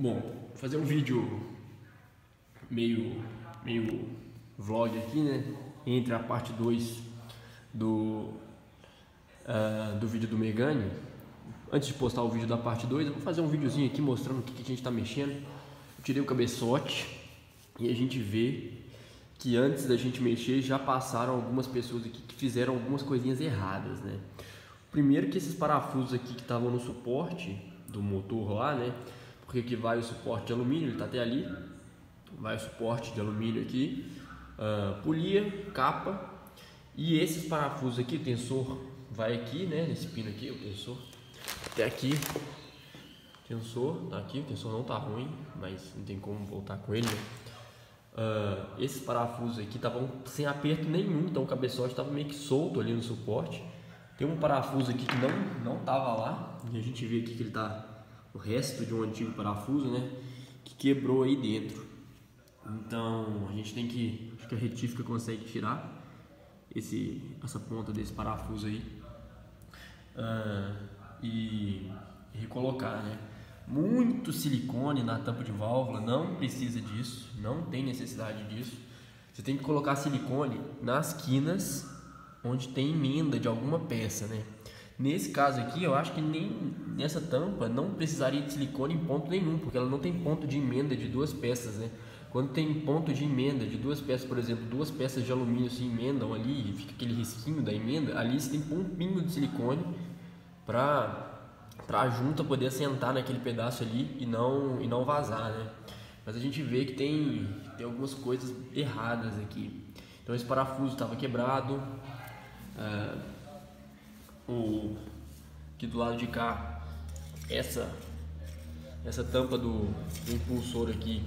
Bom, fazer um vídeo meio, meio vlog aqui, né? Entre a parte 2 do, uh, do vídeo do Megane. Antes de postar o vídeo da parte 2, eu vou fazer um videozinho aqui mostrando o que, que a gente está mexendo. Eu tirei o cabeçote e a gente vê que antes da gente mexer já passaram algumas pessoas aqui que fizeram algumas coisinhas erradas, né? Primeiro que esses parafusos aqui que estavam no suporte do motor lá, né? Porque aqui vai o suporte de alumínio, ele está até ali, vai o suporte de alumínio aqui, uh, polia, capa, e esses parafusos aqui, o tensor vai aqui, né, nesse pino aqui, o tensor, até aqui, tensor, tá aqui, o tensor não tá ruim, mas não tem como voltar com ele, uh, esses parafusos aqui estavam sem aperto nenhum, então o cabeçote estava meio que solto ali no suporte, tem um parafuso aqui que não não tava lá, e a gente vê aqui que ele tá o resto de um antigo parafuso, né? Que quebrou aí dentro. Então a gente tem que, acho que a retífica consegue tirar esse, essa ponta desse parafuso aí uh, e recolocar, né? Muito silicone na tampa de válvula, não precisa disso, não tem necessidade disso. Você tem que colocar silicone nas quinas onde tem emenda de alguma peça, né? Nesse caso aqui, eu acho que nem nessa tampa não precisaria de silicone em ponto nenhum, porque ela não tem ponto de emenda de duas peças, né? Quando tem ponto de emenda de duas peças, por exemplo, duas peças de alumínio se emendam ali e fica aquele risquinho da emenda, ali você tem um pingo de silicone para para a junta poder assentar naquele pedaço ali e não e não vazar, né? Mas a gente vê que tem tem algumas coisas erradas aqui. Então esse parafuso estava quebrado. Uh, o aqui do lado de cá essa essa tampa do, do impulsor aqui.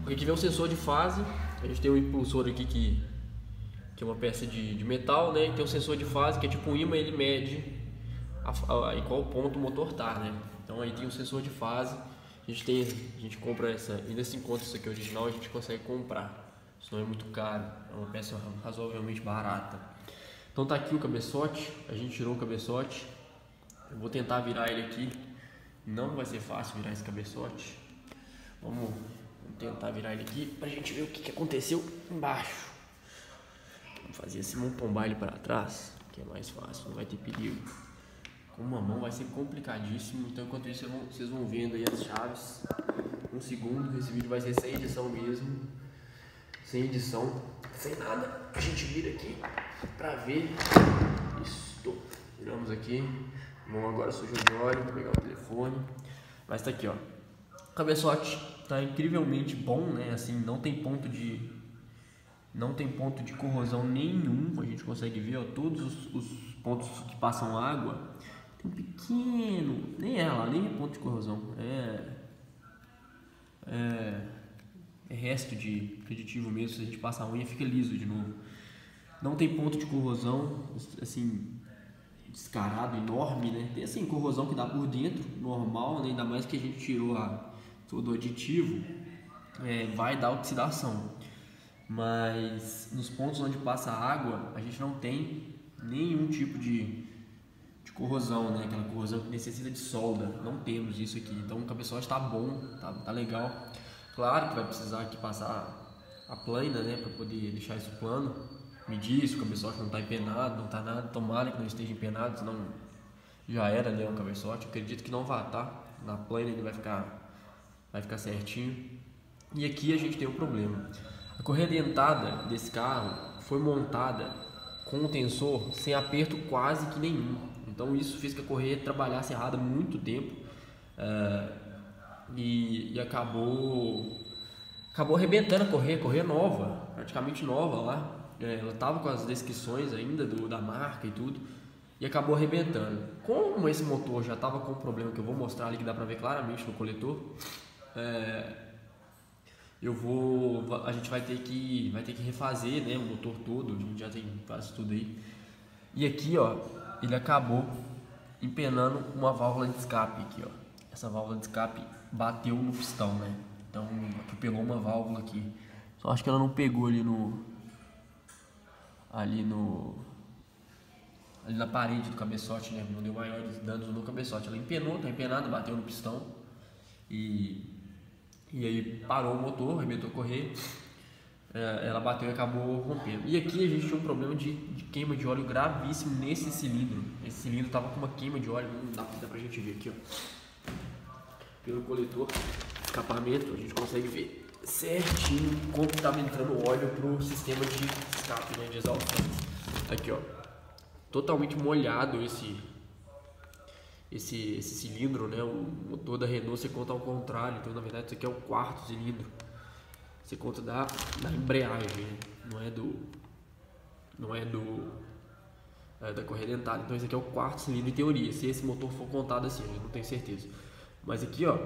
Porque aqui vem um sensor de fase a gente tem um impulsor aqui que que é uma peça de, de metal né? E tem um sensor de fase que é tipo um imã ele mede a, a, em qual ponto o motor tá né? Então aí tem um sensor de fase a gente tem a gente compra essa ainda se encontra isso aqui original a gente consegue comprar. Não é muito caro é uma peça razoavelmente barata então tá aqui o cabeçote, a gente tirou o cabeçote. Eu vou tentar virar ele aqui. Não vai ser fácil virar esse cabeçote. Vamos, tentar virar ele aqui pra gente ver o que, que aconteceu embaixo. Vamos fazer assim, vamos pombar ele para trás, que é mais fácil, não vai ter perigo. Com uma mão vai ser complicadíssimo, então enquanto isso vocês vão vendo aí as chaves. Um segundo, esse vídeo vai ser sem edição mesmo. Sem edição, sem nada. A gente vira aqui para ver. Isto. Viramos aqui. Bom, agora sujou de óleo, vou pegar o telefone. Mas tá aqui, ó. Cabeçote tá incrivelmente bom, né? Assim, não tem ponto de não tem ponto de corrosão nenhum. A gente consegue ver, ó, todos os, os pontos que passam água tem um pequeno, nem é lá, nem é ponto de corrosão. É é, é resto de aditivo mesmo, se a gente passa a unha fica liso de novo. Não tem ponto de corrosão, assim, descarado, enorme, né? Tem assim, corrosão que dá por dentro, normal, né? ainda mais que a gente tirou a, todo o aditivo, é, vai dar oxidação. Mas nos pontos onde passa água, a gente não tem nenhum tipo de, de corrosão, né? Aquela corrosão que necessita de solda. Não temos isso aqui. Então o cabeçote está bom, tá, tá legal. Claro que vai precisar aqui passar a plana, né? Para poder deixar isso plano medir se o cabeçote não está empenado, não está nada. Tomara que não esteja empenado, senão já era né, cabeçote. Eu acredito que não vai tá? Na plana ele vai ficar, vai ficar certinho. E aqui a gente tem um problema. A correia dentada desse carro foi montada com o tensor sem aperto quase que nenhum. Então isso fez que a correia trabalhasse errada muito tempo uh, e, e, acabou acabou arrebentando a correia, correia nova, praticamente nova lá. É, ela estava com as descrições ainda do, da marca e tudo e acabou arrebentando. Como esse motor já estava com um problema que eu vou mostrar ali que dá para ver claramente no coletor, é, eu vou, a gente vai ter que, vai ter que refazer, né, o motor todo. A gente já tem quase tudo aí. E aqui, ó, ele acabou empenando uma válvula de escape aqui, ó. Essa válvula de escape bateu no pistão, né? Então atropelou uma válvula aqui. Só acho que ela não pegou ali no ali no ali na parede do cabeçote, né? Não deu maiores danos no cabeçote. Ela empenou, tá empenada, bateu no pistão e E aí parou o motor, arrebentou a correia, é, ela bateu e acabou rompendo. E aqui a gente tinha um problema de, de queima de óleo gravíssimo nesse cilindro. Esse cilindro estava com uma queima de óleo, não dá, dá pra gente ver aqui, ó. Pelo coletor escapamento, a gente consegue ver certinho como estava entrando óleo pro sistema de escape, né, de exaustão. Aqui, ó. Totalmente molhado esse esse, esse cilindro, né? O motor da Renault você conta ao contrário, então na verdade isso aqui é o quarto cilindro. Você conta da, da embreagem, né? não é do não é do é da correia dentada. Então esse aqui é o quarto cilindro em teoria. Se esse motor for contado assim, gente não tem certeza. Mas aqui, ó,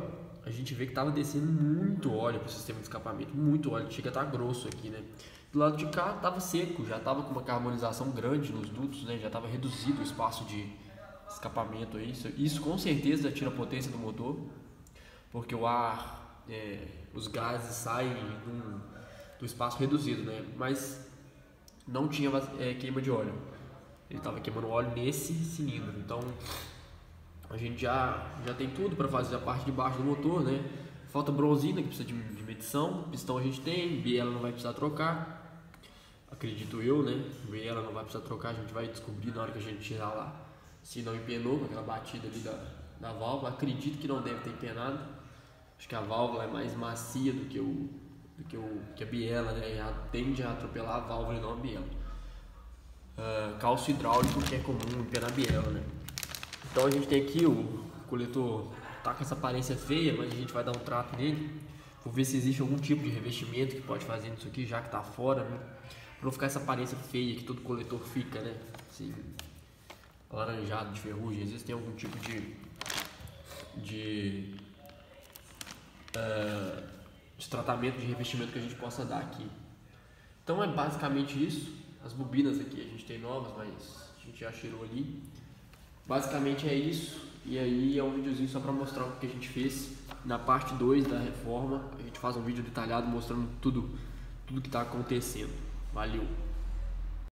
a gente vê que tava descendo muito óleo pro sistema de escapamento, muito óleo, chega a estar tá grosso aqui, né? Do lado de cá tava seco, já tava com uma carbonização grande nos dutos, né? Já tava reduzido o espaço de escapamento aí. Isso, isso com certeza tira a potência do motor, porque o ar, é, os gases saem do, do espaço reduzido, né? Mas não tinha é, queima de óleo. Ele estava queimando óleo nesse cilindro. Então a gente já, já tem tudo para fazer a parte de baixo do motor, né? Falta bronzina que precisa de, de medição, pistão a gente tem, biela não vai precisar trocar. Acredito eu, né? Biela não vai precisar trocar, a gente vai descobrir na hora que a gente tirar lá se não empenou com aquela batida ali da, da válvula. Acredito que não deve ter empenado. Acho que a válvula é mais macia do que, o, do que, o, que a biela, né? Ela tende a atropelar a válvula e não a biela. Uh, calço hidráulico que é comum empenar biela, né? Então a gente tem aqui o coletor tá com essa aparência feia, mas a gente vai dar um trato nele. Vou ver se existe algum tipo de revestimento que pode fazer nisso aqui, já que tá fora, né? Pra não ficar essa aparência feia que todo coletor fica, né? Assim, alaranjado de ferrugem, às vezes tem algum tipo de, de, uh, de tratamento de revestimento que a gente possa dar aqui. Então é basicamente isso. As bobinas aqui a gente tem novas, mas a gente já cheirou ali. Basicamente é isso. E aí é um videozinho só para mostrar o que a gente fez na parte 2 da reforma. A gente faz um vídeo detalhado mostrando tudo, tudo que está acontecendo. Valeu!